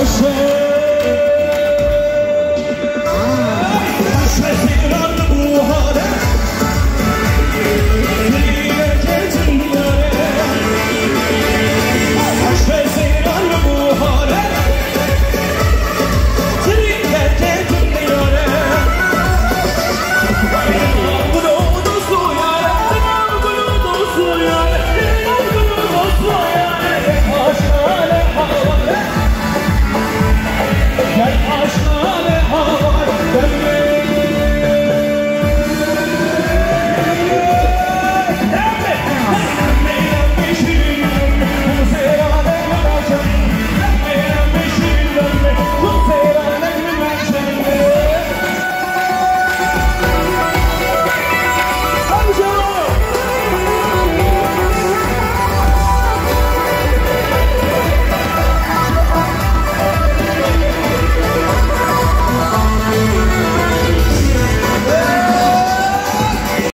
Ocean.